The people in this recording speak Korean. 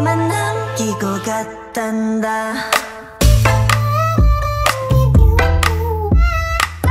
만 남 기고 갔단다.